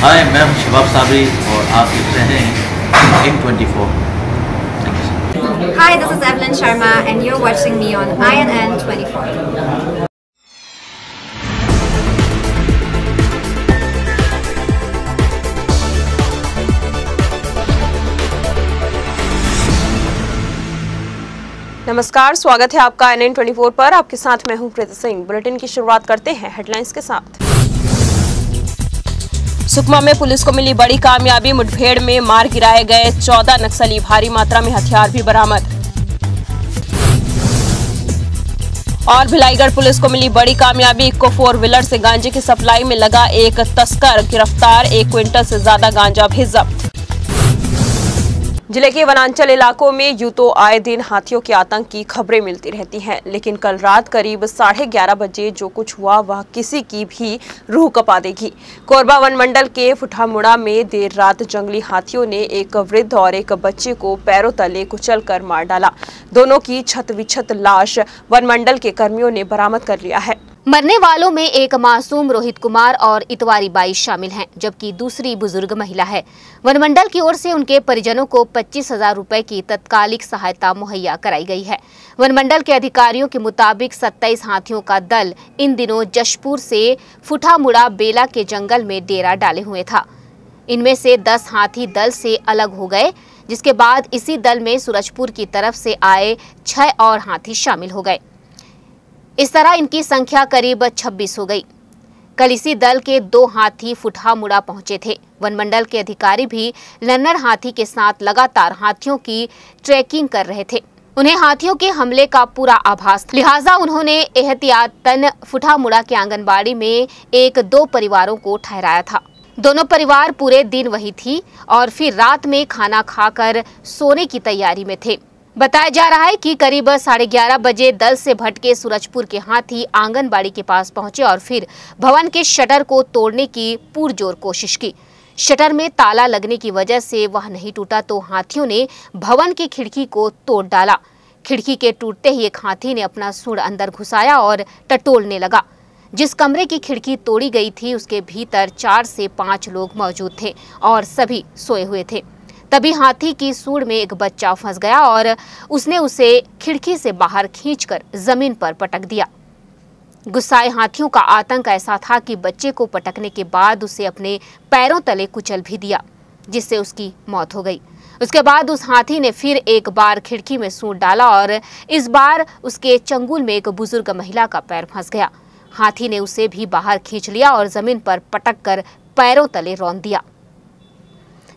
हाय मैं हूँ शबाब साबरी और आप देख रहे हैं in twenty four Hi, this is Evelyn Sharma, and you're watching me on INN 24. नमस्कार स्वागत है आपका एन एन ट्वेंटी पर। आपके साथ मैं हूँ प्रीति सिंह। बुलेटिन की शुरुआत करते हैं हेडलाइंस के साथ। सुकमा में पुलिस को मिली बड़ी कामयाबी, मुठभेड़ में मार गिराए गए 14 नक्सली, भारी मात्रा में हथियार भी बरामद। और भिलाईगढ़ पुलिस को मिली बड़ी कामयाबी, इको फोर व्हीलर से गांजे की सप्लाई में लगा एक तस्कर, गिरफ़्तार, एक क्विंटल से ज़्यादा गांजा भी जब्त। ज़िले के वनांचल इलाकों में यूँ तो आए दिन हाथियों के आतंक की खबरें मिलती रहती हैं, लेकिन कल रात करीब साढ़े ग्यारह बजे जो कुछ हुआ, वह किसी की भी रूह कपा देगी। कोरबा वन मंडल के फुठामुड़ा में देर रात जंगली हाथियों ने एक वृद्ध और एक बच्चे को पैरों तले कुचल कर मार डाला। दोनों की छत विछत लाश वन मंडल के कर्मियों ने बरामद कर लिया है। मरने वालों में एक मासूम रोहित कुमार और इतवारी बाई शामिल हैं, जबकि दूसरी बुज़ुर्ग महिला है। वनमंडल की ओर से उनके परिजनों को पच्चीस हज़ार रूपए की तत्कालिक सहायता मुहैया कराई गई है। वनमंडल के अधिकारियों के मुताबिक 27 हाथियों का दल इन दिनों जशपुर से फुठामुड़ा बेला के जंगल में डेरा डाले हुए था। इनमें से 10 हाथी दल से अलग हो गए, जिसके बाद इसी दल में सूरजपुर की तरफ़ से आए छह और हाथी शामिल हो गए। इस तरह इनकी संख्या करीब 26 हो गई। कल इसी दल के दो हाथी फुटहा मुड़ा पहुँचे थे। वनमंडल के अधिकारी भी लन्नर हाथी के साथ लगातार हाथियों की ट्रैकिंग कर रहे थे। उन्हें हाथियों के हमले का पूरा आभास। लिहाजा उन्होंने एहतियातन फुटा मुड़ा के आंगनबाड़ी में एक दो परिवारों को ठहराया था। दोनों परिवार पूरे दिन वही थी और फिर रात में खाना खाकर सोने की तैयारी में थे। बताया जा रहा है कि करीब साढ़े ग्यारह बजे दल से भटके सूरजपुर के हाथी आंगनबाड़ी के पास पहुँचे और फिर भवन के शटर को तोड़ने की पुरजोर कोशिश की। शटर में ताला लगने की वजह से वह नहीं टूटा तो हाथियों ने भवन की खिड़की को तोड़ डाला। खिड़की के टूटते ही एक हाथी ने अपना सूढ़ अंदर घुसाया और टटोलने लगा। जिस कमरे की खिड़की तोड़ी गई थी, उसके भीतर चार से पाँच लोग मौजूद थे और सभी सोए हुए थे। तभी हाथी की सूढ़ में एक बच्चा फंस गया और उसने उसे खिड़की से बाहर खींचकर ज़मीन पर पटक दिया। गुस्साए हाथियों का आतंक ऐसा था कि बच्चे को पटकने के बाद उसे अपने पैरों तले कुचल भी दिया, जिससे उसकी मौत हो गई। उसके बाद उस हाथी ने फिर एक बार खिड़की में सूट डाला और इस बार उसके चंगुल में एक बुज़ुर्ग महिला का पैर फंस गया। हाथी ने उसे भी बाहर खींच लिया और ज़मीन पर पटक कर पैरों तले रौन दिया।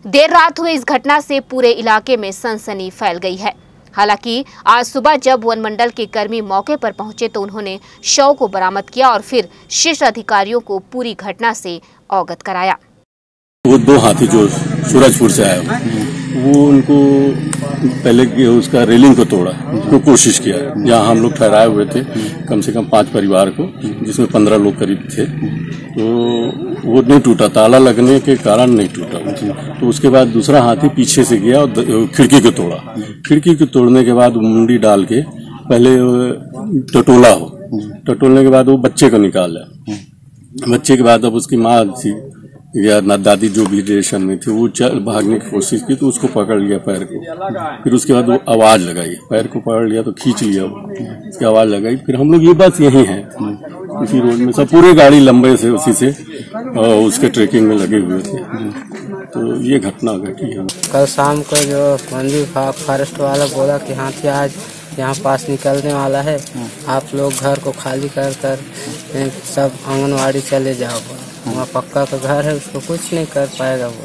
देर रात हुए इस घटना से पूरे इलाके में सनसनी फैल गई है। हालाँकि आज सुबह जब वन मंडल के कर्मी मौके पर पहुँचे तो उन्होंने शव को बरामद किया और फिर शीर्ष अधिकारियों को पूरी घटना से अवगत कराया। वो दो हाथी जो सूरजपुर से आए वो उनको पहले उसका रेलिंग को तोड़ा को कोशिश किया। जहाँ हम लोग ठहराए हुए थे कम से कम पाँच परिवार को जिसमें पंद्रह लोग करीब थे। तो वो नहीं टूटा ताला लगने के कारण नहीं टूटा। तो उसके बाद दूसरा हाथी पीछे से गया और खिड़की को तोड़ा। खिड़की को तोड़ने के बाद मुंडी डाल के पहले टटोला हो। टटोलने के बाद वो बच्चे को निकाला बच्चे के बाद अब उसकी माँ थी। या ना दादी जो भी रिलेशन में थी, वो चल भागने की कोशिश की तो उसको पकड़ लिया पैर को। फिर उसके बाद वो आवाज़ लगाई। पैर को पकड़ लिया तो खींच लिया उसकी आवाज़ लगाई। फिर हम लोग ये बस यही है। उसी रोड में सब पूरे गाड़ी लंबे से उसी से उसके ट्रेकिंग में लगे हुए थे। तो ये घटना घटी है। कल शाम को जो मंदिर फॉरेस्ट वाला बोला कि हाथी आज यहाँ पास निकलने वाला है। आप लोग घर को खाली कर कर सब आंगनवाड़ी चले जाओ। वहाँ पक्का का घर है उसको कुछ नहीं कर पाएगा वो।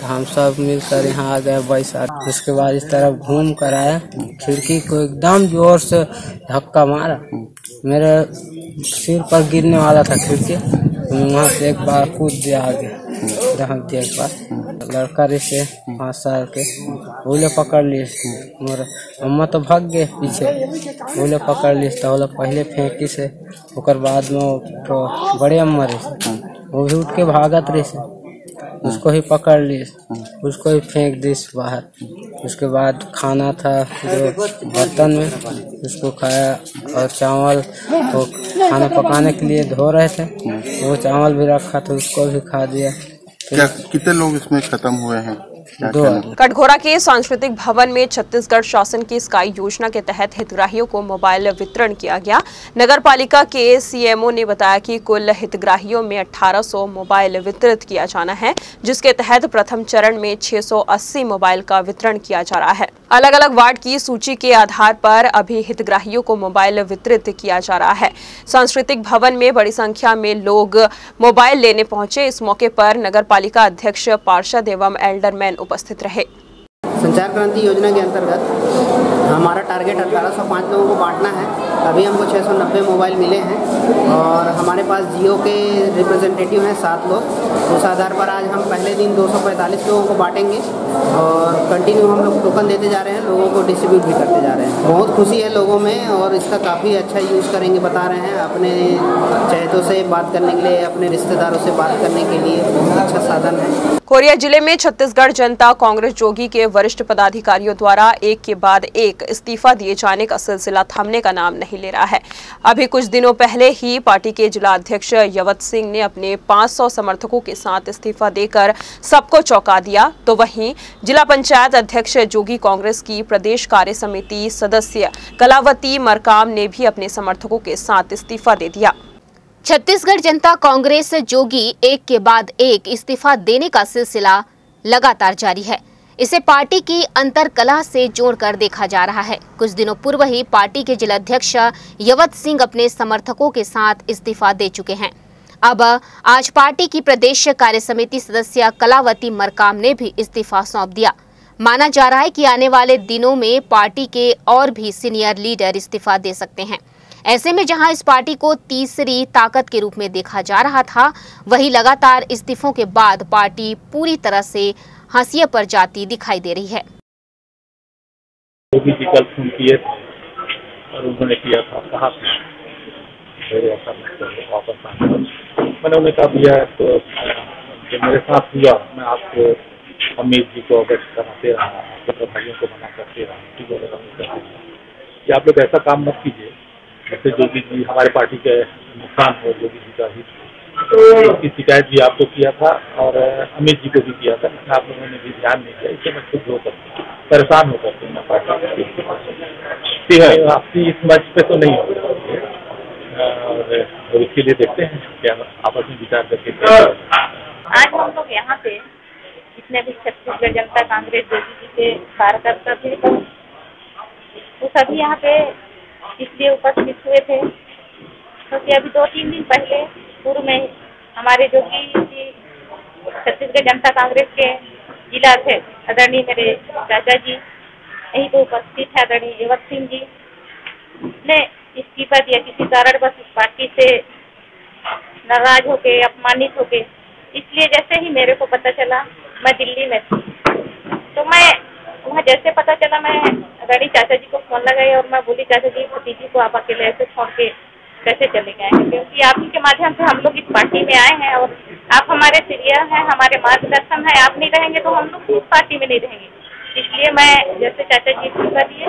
तो हम सब मिलकर यहाँ आ गए बाईस उसके बाद इस तरह घूम कर आया। खिड़की को एकदम ज़ोर से धक्का मारा। मेरे सिर पर गिरने वाला था खिड़की। वहाँ से एक बार कूद दिया आगे हम दिया एक लड़का से पाँच साल के बोले पकड़ लिए मोर अम्मा तो भाग गए पीछे। बोले पकड़ लिए तो बोले पहले फेंकी से, ओकर बाद में तो बड़े अम्मा रहे वो भी उठ के भागत रहे उसको ही पकड़ ली। उसको ही फेंक दी बाहर। उसके बाद खाना था जो बर्तन में उसको खाया और चावल तो खाना पकाने के लिए धो रहे थे। वो चावल भी रखा था उसको भी खा दिया। क्या कितने लोग इसमें खत्म हुए हैं? कटघोरा के सांस्कृतिक भवन में छत्तीसगढ़ शासन की स्काई योजना के तहत हितग्राहियों को मोबाइल वितरण किया गया। नगर पालिका के सीएमओ ने बताया कि कुल हितग्राहियों में 1800 मोबाइल वितरित किया जाना है जिसके तहत प्रथम चरण में 680 मोबाइल का वितरण किया जा रहा है। अलग अलग वार्ड की सूची के आधार पर अभी हितग्राहियों को मोबाइल वितरित किया जा रहा है। सांस्कृतिक भवन में बड़ी संख्या में लोग मोबाइल लेने पहुँचे। इस मौके पर नगर पालिका अध्यक्ष, पार्षद एवं एल्डरमैन उपस्थित रहे। संचार क्रांति योजना के अंतर्गत हमारा टारगेट अठारह लोगों को बांटना है। अभी हमको 690 मोबाइल मिले हैं और हमारे पास जियो के रिप्रेजेंटेटिव हैं सात लोग। उस आधार पर आज हम पहले दिन 245 लोगों को बांटेंगे और कंटिन्यू हम लोग टोकन देते जा रहे हैं, लोगों को डिस्ट्रीब्यूट भी करते जा रहे हैं। बहुत खुशी है लोगों में और इसका काफ़ी अच्छा यूज़ करेंगे, बता रहे हैं अपने चहेतों से बात करने के लिए, अपने रिश्तेदारों से बात करने के लिए बहुत अच्छा साधन है। कोरिया ज़िले में छत्तीसगढ़ जनता कांग्रेस जोगी के वरिष्ठ पदाधिकारियों द्वारा एक के बाद एक इस्तीफा दिए जाने का सिलसिला थमने का नाम नहीं। ले रहा है। अभी कुछ दिनों पहले ही पार्टी के जिला अध्यक्ष यवत सिंह ने अपने 500 समर्थकों के साथ इस्तीफा देकर सबको चौंका दिया। तो वहीं जिला पंचायत अध्यक्ष जोगी कांग्रेस की प्रदेश कार्य समिति सदस्य कलावती मरकाम ने भी अपने समर्थकों के साथ इस्तीफा दे दिया। छत्तीसगढ़ जनता कांग्रेस जोगी एक के बाद एक इस्तीफा देने का सिलसिला लगातार जारी है। इसे पार्टी की अंतरकलह से जोड़कर देखा जा रहा है। कुछ दिनों पूर्व ही पार्टी के जिलाध्यक्ष यवत सिंह अपने समर्थकों के साथ इस्तीफा दे चुके हैं। अब आज पार्टी की प्रदेश कार्य समिति सदस्य कलावती मरकाम ने भी इस्तीफा सौंप दिया। माना जा रहा है कि आने वाले दिनों में पार्टी के और भी सीनियर लीडर इस्तीफा दे सकते हैं। ऐसे में जहाँ इस पार्टी को तीसरी ताकत के रूप में देखा जा रहा था, वहीं लगातार इस्तीफों के बाद पार्टी पूरी तरह से हाशिए पर जाती दिखाई दे रही है। और उन्होंने किया था, कहा वापस आना मैंने उन्हें कहा, भैया तो जो मेरे साथ हुआ, मैं आपको अमित जी को अवगत कराते रहा आपके प्रभारियों को मना करते रहा ठीक वगैरह करते कि आप लोग ऐसा काम मत कीजिए, जैसे योगी जी, हमारे पार्टी के नुकसान हो योगी जी का हित हो। इसकी शिकायत भी आपको किया था और अमित जी को भी किया था लेकिन आप लोगों ने भी ध्यान नहीं दिया इससे मैं खुद होकर परेशान होकर के मैं पार्टी के आपकी इस मंच पे तो नहीं हो और इसके लिए देखते हैं क्या आपस में विचार करके आज हम लोग यहाँ पे जितने भी छत्तीसगढ़ जनता कांग्रेस जोगी जी के कार्यकर्ता थे वो सभी यहाँ पे इसलिए उपस्थित हुए थे क्योंकि अभी दो तीन दिन पहले पूर्व में हमारे जो कि छत्तीसगढ़ जनता कांग्रेस के जिला अध्यक्ष आदरणीय मेरे चाचा जी, यहीं पे उपस्थित है आदरणीय रेवत सिंह जी। ने इस्तीफा दिया किसी कारण बस इस पार्टी से नाराज़ होके, अपमानित होके, इसलिए जैसे ही मेरे को पता चला, मैं दिल्ली में थी। तो मैं, वहाँ जैसे पता चला, मैं रणी चाचा जी को फ़ोन लगाई और मैं बोली, चाचा जी, भतीजी को आप अकेले ऐसे छोड़ के कैसे चले गए क्योंकि आप ही के माध्यम से हम लोग इस पार्टी में आए हैं और आप हमारे सीनियर हैं, हमारे मार्गदर्शन है, आप नहीं रहेंगे तो हम लोग इस पार्टी में नहीं रहेंगे। इसलिए मैं जैसे चाचा जी इस्तीफा दिए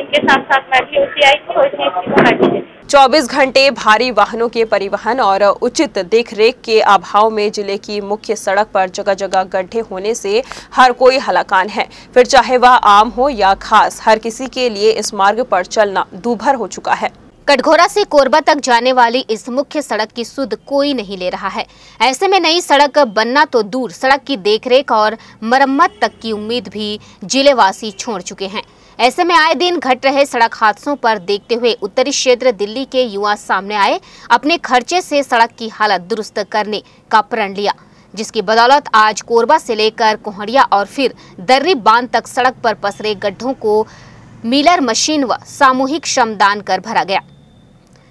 इनके साथ साथ मैं भी उसी आई थी वैसे मैं भी दे दी। 24 घंटे भारी वाहनों के परिवहन और उचित देखरेख के अभाव में ज़िले की मुख्य सड़क पर जगह जगह गड्ढे होने से हर कोई हलाकान है। फिर चाहे वह आम हो या खास, हर किसी के लिए इस मार्ग पर चलना दूभर हो चुका है। कटघोरा से कोरबा तक जाने वाली इस मुख्य सड़क की सुध कोई नहीं ले रहा है। ऐसे में नई सड़क बनना तो दूर, सड़क की देखरेख और मरम्मत तक की उम्मीद भी जिलेवासी छोड़ चुके हैं। ऐसे में आए दिन घट रहे सड़क हादसों पर देखते हुए उत्तरी क्षेत्र दिल्ली के युवा सामने आए, अपने खर्चे से सड़क की हालत दुरुस्त करने का प्रण लिया, जिसकी बदौलत आज कोरबा से लेकर कोहड़िया और फिर दर्री बाँध तक सड़क पर पसरे गड्ढों को, मिलर मशीन व सामूहिक श्रमदान कर भरा गया।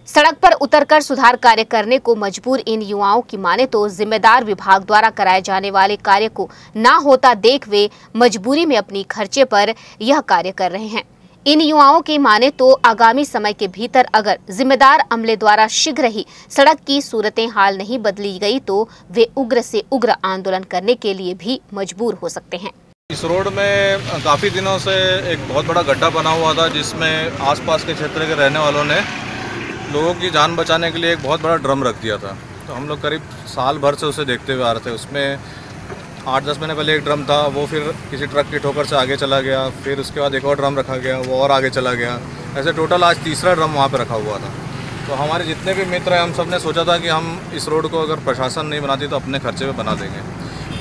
सड़क पर उतरकर सुधार कार्य करने को मजबूर इन युवाओं की माने तो जिम्मेदार विभाग द्वारा कराए जाने वाले कार्य को ना होता देख वे मजबूरी में अपनी खर्चे पर यह कार्य कर रहे हैं। इन युवाओं की माने तो आगामी समय के भीतर अगर जिम्मेदार अमले द्वारा शीघ्र ही सड़क की सूरतें हाल नहीं बदली गई तो वे उग्र से उग्र आंदोलन करने के लिए भी मजबूर हो सकते हैं। इस रोड में काफ़ी दिनों से एक बहुत बड़ा गड्ढा बना हुआ था जिसमें आसपास के क्षेत्र के रहने वालों ने लोगों की जान बचाने के लिए एक बहुत बड़ा ड्रम रख दिया था। तो हम लोग करीब साल भर से उसे देखते हुए आ रहे थे। उसमें आठ दस महीने पहले एक ड्रम था, वो फिर किसी ट्रक की ठोकर से आगे चला गया। फिर उसके बाद एक और ड्रम रखा गया, वो और आगे चला गया। ऐसे टोटल आज तीसरा ड्रम वहाँ पर रखा हुआ था। तो हमारे जितने भी मित्र हैं, हम सबने सोचा था कि हम इस रोड को अगर प्रशासन नहीं बनाती तो अपने खर्चे पे बना देंगे।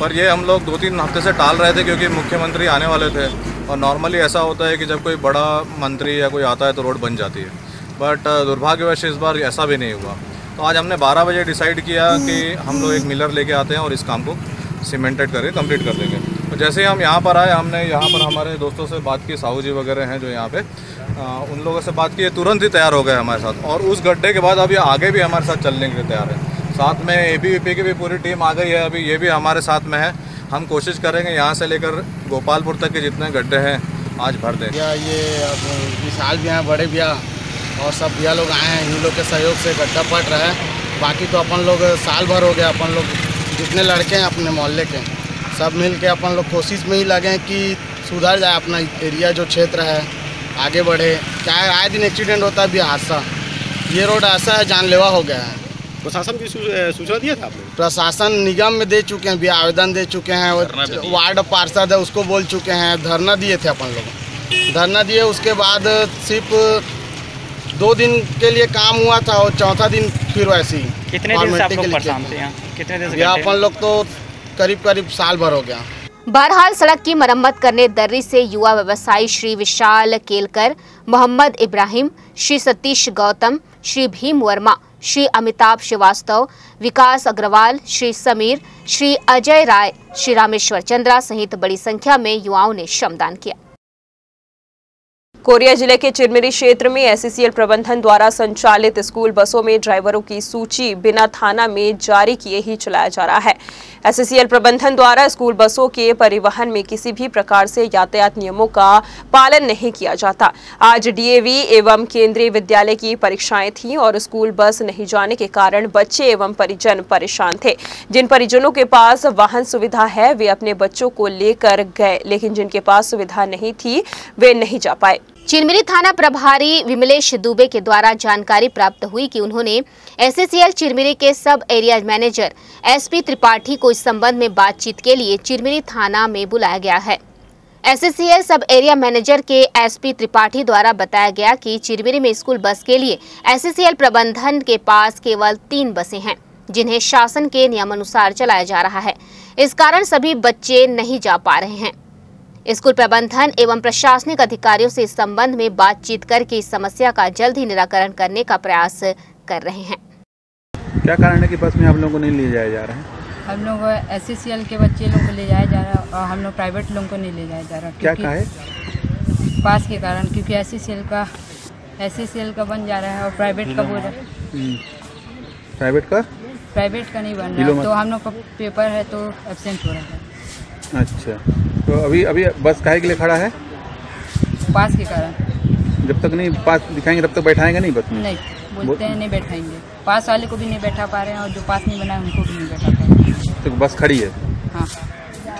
पर ये हम लोग दो तीन हफ़्ते से टाल रहे थे क्योंकि मुख्यमंत्री आने वाले थे। और नॉर्मली ऐसा होता है कि जब कोई बड़ा मंत्री या कोई आता है तो रोड बन जाती है। बट दुर्भाग्यवश इस बार ऐसा भी नहीं हुआ। तो आज हमने 12 बजे डिसाइड किया कि हम लोग एक मिलर लेके आते हैं और इस काम को सीमेंटेड करके कंप्लीट कर देंगे। तो जैसे ही हम यहाँ पर आए हमने यहाँ पर हमारे दोस्तों से बात की साहू जी वगैरह हैं जो यहाँ पे आ, उन लोगों से बात की तुरंत ही तैयार हो गए हमारे साथ। और उस गड्ढे के बाद अभी आगे भी हमारे साथ चलने के लिए तैयार है। साथ में ए बी की भी पूरी टीम आ गई है अभी ये भी हमारे साथ में है। हम कोशिश करेंगे यहाँ से लेकर गोपालपुर तक के जितने गड्ढे हैं आज भर दें। या विशाल भी हैं बड़े भैया और सब भैया लोग आए हैं इन लोग के सहयोग से गड्ढा पट रहा है। बाकी तो अपन लोग साल भर हो गया अपन लोग जितने लड़के हैं अपने मोहल्ले के सब मिल के अपन लोग कोशिश में ही लगे हैं कि सुधर जाए अपना एरिया जो क्षेत्र है आगे बढ़े। क्या है आए दिन एक्सीडेंट होता है भी हादसा। ये रोड ऐसा है जानलेवा हो गया है। प्रशासन की सूचना दिया था आपने? प्रशासन निगम में दे चुके हैं भी आवेदन दे चुके हैं। वार्ड पार्षद है उसको बोल चुके हैं। धरना दिए थे अपन लोग। धरना दिए उसके बाद सिर्फ़ दो दिन के लिए काम हुआ था और चौथा दिन फिर वैसे ही। कितने दिन से आप लोग परेशान थे यहाँ? कितने दिन से यहाँ अपन लोग तो करीब करीब साल भर हो गया। बहरहाल सड़क की मरम्मत करने दर्री से युवा व्यवसायी श्री विशाल केलकर मोहम्मद इब्राहिम श्री सतीश गौतम श्री भीम वर्मा श्री अमिताभ श्रीवास्तव विकास अग्रवाल श्री समीर श्री अजय राय श्री रामेश्वर चंद्रा सहित बड़ी संख्या में युवाओं ने श्रमदान किया। कोरिया ज़िले के चिरमिरी क्षेत्र में एससीएल प्रबंधन द्वारा संचालित स्कूल बसों में ड्राइवरों की सूची बिना थाना में जारी किए ही चलाया जा रहा है। एससीएल प्रबंधन द्वारा स्कूल बसों के परिवहन में किसी भी प्रकार से यातायात नियमों का पालन नहीं किया जाता। आज डीएवी एवं केंद्रीय विद्यालय की परीक्षाएँ थीं और स्कूल बस नहीं जाने के कारण बच्चे एवं परिजन परेशान थे। जिन परिजनों के पास वाहन सुविधा है, वे अपने बच्चों को लेकर गए, लेकिन जिनके पास सुविधा नहीं थी, वे नहीं जा पाए। चिरमिरी थाना प्रभारी विमलेश दुबे के द्वारा जानकारी प्राप्त हुई कि उन्होंने एसएसएल चिरमिरी के सब एरिया मैनेजर एसपी त्रिपाठी को इस संबंध में बातचीत के लिए चिरमिरी थाना में बुलाया गया है। SSCL sub area manager K SP Tripathi द्वारा बताया गया कि चिरमिरी में स्कूल बस के लिए एसएससीएल प्रबंधन के पास केवल तीन बसें हैं, जिन्हें शासन के नियमानुसार चलाया जा रहा है। इस कारण सभी बच्चे नहीं जा पा रहे हैं। स्कूल प्रबंधन एवं प्रशासनिक अधिकारियों से इस संबंध में बातचीत करके इस समस्या का जल्द ही निराकरण करने का प्रयास कर रहे हैं। क्या कारण है कि बस में आप लोगों को नहीं ले जाया जा रहा है? हम लोग एस के बच्चे लोग को ले जाया जा रहा है और हम लोग प्राइवेट लोगों को नहीं ले जाया जा रहा क्या कहा है? पास के कारण क्योंकि एस का एस का बन जा रहा है और प्राइवेट का बोल रहा है। हम्म। प्राइवेट का? प्राइवेट का नहीं बन रहा तो हम लोग का पेपर है तो एबसेंट हो रहा है। अच्छा। तो अभी अभी बस काहे के लिए खड़ा है? पास के कारण। जब तक नहीं पास दिखाएँगे तब तक बैठाएँगे नहीं बस में? नहीं बोलते हैं नहीं बैठाएँगे। पास वाले को भी नहीं बैठा पा रहे हैं और जो पास नहीं बना है उनको भी नहीं बैठा पा रहे तो बस खड़ी है? हाँ।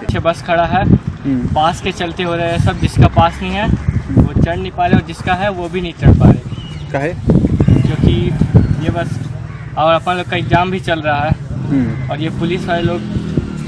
पीछे बस खड़ा है। पास के चलते हो रहे हैं सब जिसका पास नहीं है वो चढ़ नहीं पा रहे और जिसका है वो भी नहीं चढ़ पा रहे। काहे? क्योंकि ये बस और अपन लोग का एग्ज़ाम भी चल रहा है। हम्म, और ये पुलिस वाले लोग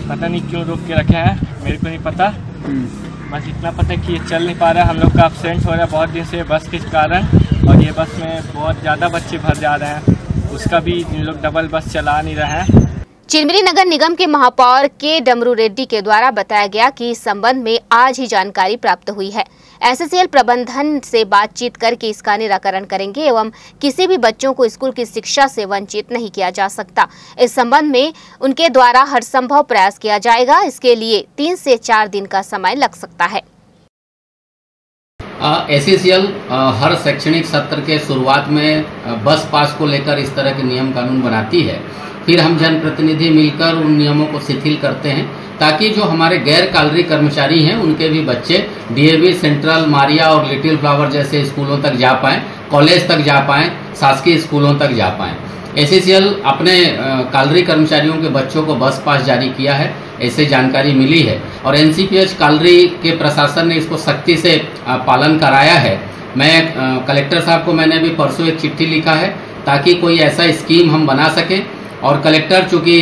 पता नहीं क्यों रोक के रखे हैं। मेरे को नहीं पता। हम्म। बस इतना पता है कि ये चल नहीं पा रहा है। हम लोग का अपसेंट हो रहा है बहुत दिन से बस के कारण और ये बस में बहुत ज़्यादा बच्चे भर जा रहे हैं। उसका भी इन लोग डबल बस चला नहीं रहे हैं। चिरमिरी नगर निगम के महापौर के डमरू रेड्डी के द्वारा बताया गया कि इस संबंध में आज ही जानकारी प्राप्त हुई है। एसएसएल प्रबंधन से बातचीत करके इसका निराकरण करेंगे एवं किसी भी बच्चों को स्कूल की शिक्षा से वंचित नहीं किया जा सकता। इस संबंध में उनके द्वारा हर संभव प्रयास किया जाएगा। इसके लिए तीन से चार दिन का समय लग सकता है। एसएससीएल हर शैक्षणिक सत्र के शुरुआत में बस पास को लेकर इस तरह के नियम कानून बनाती है। फिर हम जनप्रतिनिधि मिलकर उन नियमों को शिथिल करते हैं। ताकि जो हमारे गैर कालरी कर्मचारी हैं, उनके भी बच्चे डीएवी सेंट्रल मारिया और लिटिल फ्लावर जैसे स्कूलों तक जा पाएँ, कॉलेज तक जा पाएँ, शासकीय स्कूलों तक जा पाएँ। एस अपने कालरी कर्मचारियों के बच्चों को बस पास जारी किया है, ऐसे जानकारी मिली है। और एनसीपीएच कालरी के प्रशासन ने इसको सख्ती से पालन कराया है। मैं कलेक्टर साहब को मैंने अभी परसों एक चिट्ठी लिखा है, ताकि कोई ऐसा स्कीम हम बना सकें। और कलेक्टर चूँकि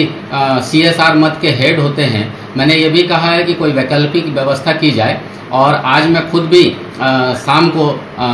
सी एस मत के हेड होते हैं मैंने ये भी कहा है कि कोई वैकल्पिक व्यवस्था की जाए और आज मैं खुद भी आ, शाम को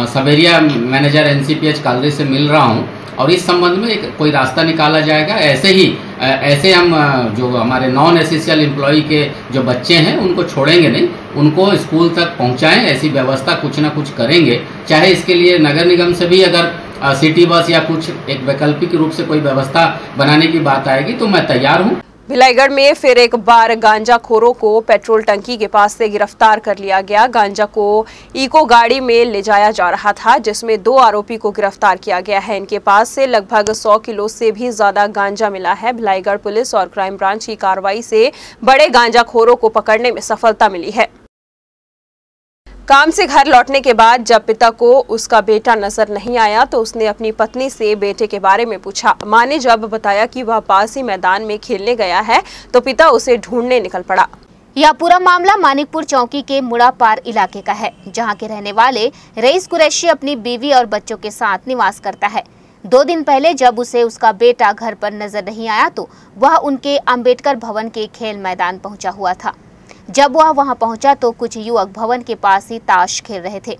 सवेरिया मैनेजर एन एनसीपीएच कालरी से मिल रहा हूँ और इस संबंध में एक कोई रास्ता निकाला जाएगा। ऐसे ही आ, ऐसे हम जो हमारे नॉन एसेंशियल एम्प्लॉय के जो बच्चे हैं उनको छोड़ेंगे नहीं। उनको स्कूल तक पहुंचाएँ ऐसी व्यवस्था कुछ ना कुछ करेंगे। चाहे इसके लिए नगर निगम से भी अगर सिटी बस या कुछ एक वैकल्पिक रूप से कोई व्यवस्था बनाने की बात आएगी तो मैं तैयार हूँ। भिलाईगढ़ में फिर एक बार गांजाखोरों को पेट्रोल टंकी के पास से गिरफ़्तार कर लिया गया। गांजा को इको गाड़ी में ले जाया जा रहा था, जिसमें दो आरोपी को गिरफ़्तार किया गया है। इनके पास से लगभग 100 किलो से भी ज़्यादा गांजा मिला है। भिलाईगढ़ पुलिस और क्राइम ब्रांच की कार्रवाई से बड़े गांजाखोरों को पकड़ने में सफलता मिली है। काम से घर लौटने के बाद जब पिता को उसका बेटा नज़र नहीं आया तो उसने अपनी पत्नी से बेटे के बारे में पूछा। माँ ने जब बताया कि वह पास ही मैदान में खेलने गया है तो पिता उसे ढूँढने निकल पड़ा। यह पूरा मामला मानिकपुर चौकी के मुड़ापार इलाके का है, जहाँ के रहने वाले रईस कुरैशी अपनी बीवी और बच्चों के साथ निवास करता है। दो दिन पहले जब उसे उसका बेटा घर पर नज़र नहीं आया तो वह उनके अंबेडकर भवन के खेल मैदान पहुँचा हुआ था। जब वह वहाँ पहुँचा तो कुछ युवक भवन के पास ही ताश खेल रहे थे।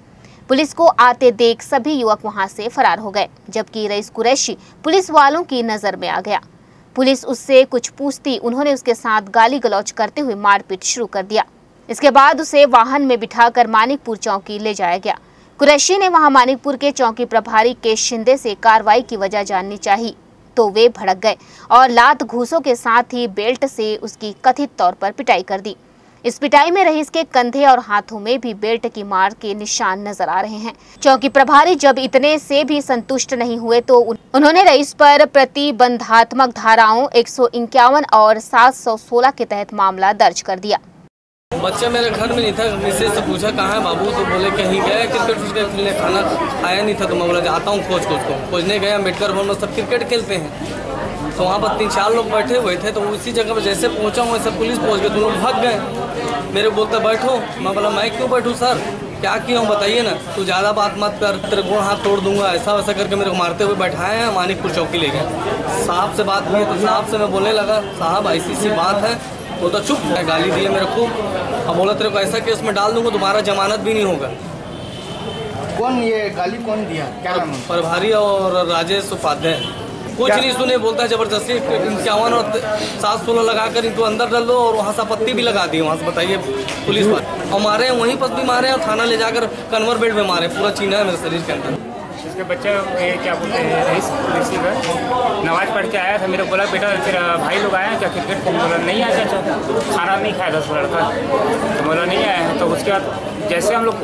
पुलिस को आते देख सभी युवक वहाँ से फरार हो गए, जबकि रईस कुरैशी पुलिस वालों की नज़र में आ गया। पुलिस उससे कुछ पूछती, उन्होंने उसके साथ गाली गलौज करते हुए मारपीट शुरू कर दिया। इसके बाद उसे वाहन में बिठाकर मानिकपुर चौकी ले जाया गया। कुरैशी ने वहाँ मानिकपुर के चौकी प्रभारी के शिंदे से कार्रवाई की वजह जाननी चाहिए तो वे भड़क गए और लात घूसों के साथ ही बेल्ट से उसकी कथित तौर पर पिटाई कर दी। इस पिटाई में रईस के कंधे और हाथों में भी बेल्ट की मार के निशान नज़र आ रहे हैं। चौकी प्रभारी जब इतने से भी संतुष्ट नहीं हुए तो उन्होंने रईस पर प्रतिबंधात्मक धाराओं एक सौ इक्यावन और 716 के तहत मामला दर्ज कर दिया। बच्चा मेरे घर में नहीं था मिसेज से पूछा, कहाँ है बाबू? तो बोले, कहीं गया क्रिकेट उसके खेलने खाना आया नहीं था तो मैं बोला, जाता हूँ खोज खोज को। खोजने गया, अंबेडकर भवन में सब क्रिकेट खेलते हैं। तो वहाँ पर तीन चार लोग बैठे हुए थे तो उसी जगह पर जैसे पहुँचा, वैसे पुलिस पहुँच गए तो लोग भाग गए। मेरे बोलते बैठो। मैं बोला मैं क्यों बैठूँ सर? क्या किया हूँ? बताइए ना। तू ज़्यादा बात मत कर। तेरे गुण हाथ तोड़ दूँगा। ऐसा वैसा करके मेरे को मारते हुए बैठाए हैं। मानिकपुर चौकी ले गए। साहब से बात हुई तो साहब से मैं बोलने लगा साहब ऐसी सी बात है। वो तो चुप है। गाली दिए मेरे को। अब बोला तेरे को ऐसा केस में डाल दूँगा तुम्हारा जमानत भी नहीं होगा। कौन ये गाली कौन दिया? क्या नाम प्रभारी और राजेश उपाध्याय। कुछ नहीं सुने बोलता है ज़बरदस्ती इक्यावन और सात सोलह लगाकर इनको अंदर डाल दो और वहाँ से पत्ती भी लगा दी वहाँ से बताइए पुलिस पर और मारे हैं, वहीं पर भी मारे हैं और थाना ले जाकर कन्वर बेल्ट में मारे पूरा चीना है मेरे शरीर के अंदर। इसके बच्चा ये क्या बोलते हैं रईस पुलिस का नमाज़ पढ़ के आया था मेरे बोला बेटा फिर भाई लोग आए हैं क्या क्रिकेट को? बोला नहीं आया चाचा खाना नहीं खाया दस लड़का। तो बोला नहीं आया है। तो उसके बाद जैसे हम लोग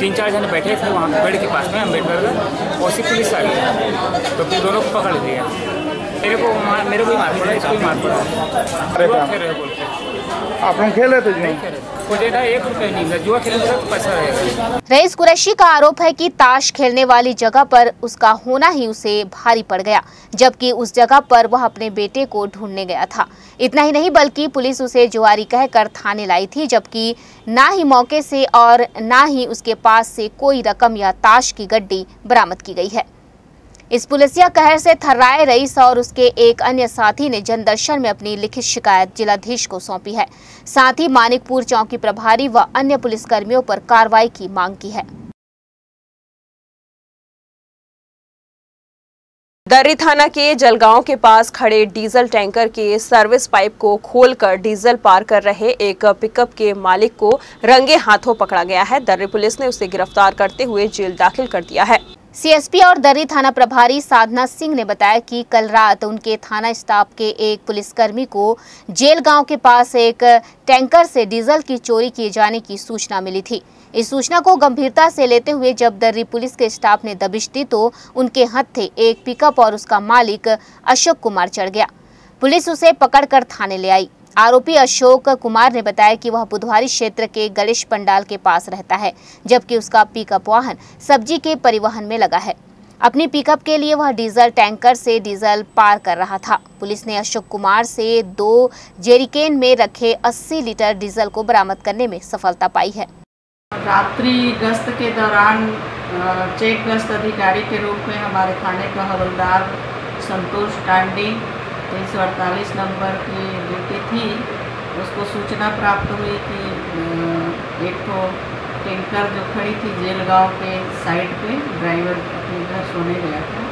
तीन चार जने बैठे थे वहाँ पेड़ के पास में अंबेडकर का वैसे पुलिस आ गई। तो फिर दोनों को पकड़ लिया। मेरे को मार को ही मार पड़ा इसको ही मार पड़ा। आप लोग खेल रहे थे नहीं? खेल रहे वो तो रईस कुरैशी का आरोप है कि ताश खेलने वाली जगह पर उसका होना ही उसे भारी पड़ गया, जबकि उस जगह पर वह अपने बेटे को ढूँढने गया था। इतना ही नहीं, बल्कि पुलिस उसे जुआरी कहकर थाने लाई थी, जबकि ना ही मौके से और ना ही उसके पास से कोई रकम या ताश की गड्डी बरामद की गई है। इस पुलिसिया कहर से थर्राए रईस और उसके एक अन्य साथी ने जनदर्शन में अपनी लिखित शिकायत जिलाधीश को सौंपी है। साथ ही मानिकपुर चौकी प्रभारी व अन्य पुलिसकर्मियों पर कार्रवाई की मांग की है। दर्री थाना के जलगांव के पास खड़े डीजल टैंकर के सर्विस पाइप को खोलकर डीजल पार कर रहे एक पिकअप के मालिक को रंगे हाथों पकड़ा गया है। दर्री पुलिस ने उसे गिरफ़्तार करते हुए जेल दाखिल कर दिया है। सीएसपी और दर्री थाना प्रभारी साधना सिंह ने बताया कि कल रात उनके थाना स्टाफ के एक पुलिसकर्मी को जेल गाँव के पास एक टैंकर से डीजल की चोरी किए जाने की सूचना मिली थी। इस सूचना को गंभीरता से लेते हुए जब दर्री पुलिस के स्टाफ ने दबिश दी तो उनके हत्थे एक पिकअप और उसका मालिक अशोक कुमार चढ़ गया। पुलिस उसे पकड़कर थाने ले आई। आरोपी अशोक कुमार ने बताया कि वह बुधवारी क्षेत्र के गणेश पंडाल के पास रहता है, जबकि उसका पिकअप वाहन सब्ज़ी के परिवहन में लगा है। अपनी पिकअप के लिए वह डीजल टैंकर से डीजल पार कर रहा था। पुलिस ने अशोक कुमार से दो जेरिकेन में रखे 80 लीटर डीजल को बरामद करने में सफलता पाई है। रात्रि गश्त के दौरान चेक गश्त अधिकारी के रूप में हमारे थाने का हवलदार संतोष टांडी तीन सौ अड़तालीस नंबर की थी, उसको सूचना प्राप्त हुई कि एक तो टैंकर जो खड़ी थी जेल गाँव के साइड पे, ड्राइवर अपने घर सोने गया था।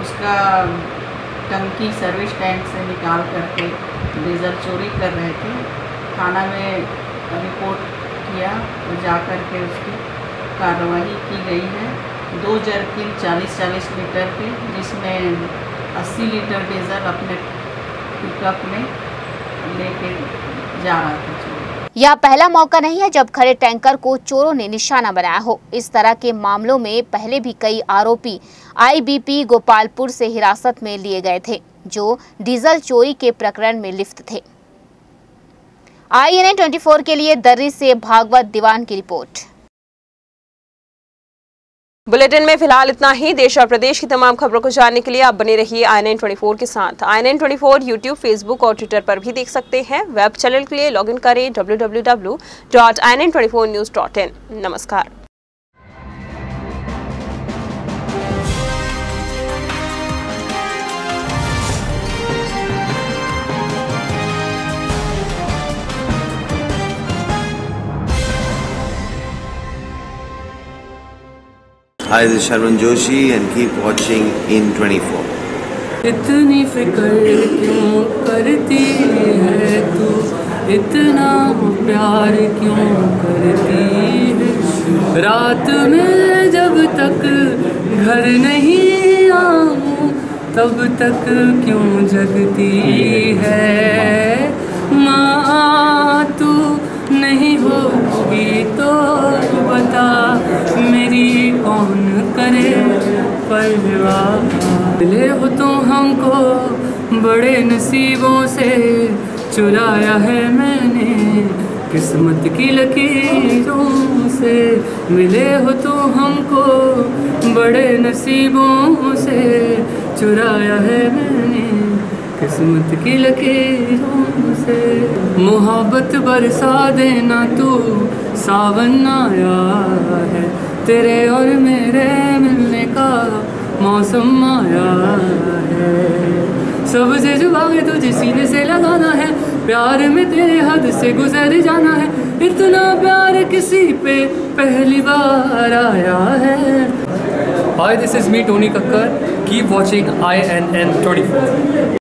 उसका टंकी सर्विस टैंक से निकाल करके डीजल चोरी कर रहे थे। थाना में रिपोर्ट किया और जा कर के उसकी कार्रवाई की गई है। दो जर्किन 40-40 लीटर के, जिसमें 80 लीटर डीजल अपने पिकअप में यह पहला मौका नहीं है जब खड़े टैंकर को चोरों ने निशाना बनाया हो। इस तरह के मामलों में पहले भी कई आरोपी आईबीपी गोपालपुर से हिरासत में लिए गए थे, जो डीजल चोरी के प्रकरण में लिप्त थे। आई एन के लिए दर्री से भागवत दीवान की रिपोर्ट। बुलेटिन में फ़िलहाल इतना ही। देश और प्रदेश की तमाम खबरों को जानने के लिए आप बने रहिए आई एन के साथ। आई एन यूट्यूब फेसबुक और ट्विटर पर भी देख सकते हैं। वेब चैनल के लिए लॉगिन करें www.in24news.in नमस्कार। Hi, this is Sharman Joshi and keep watching in 24. इतनी फ़िक्र क्यों करती है तू? इतना प्यार क्यों करती है? रात में जब तक घर नहीं आऊँ तब तक क्यों जगती है? बता मेरी कौन करे परवाह मिले हो तो हमको बड़े नसीबों से, चुराया है मैंने किस्मत की लकीरों से। मिले हो तो हमको बड़े नसीबों से, चुराया है मैंने किस्मत की लकीरों से। मोहब्बत बरसा देना तू सावन आया है। तेरे और मेरे मिलने का मौसम आया है। सब सबसे जुबागे तुझे सीने से लगाना है। प्यार में तेरे हद से गुजर जाना है। इतना प्यार किसी पे पहली बार आया है। Hi, this is me, Tony Kakkar. Keep watching INN24.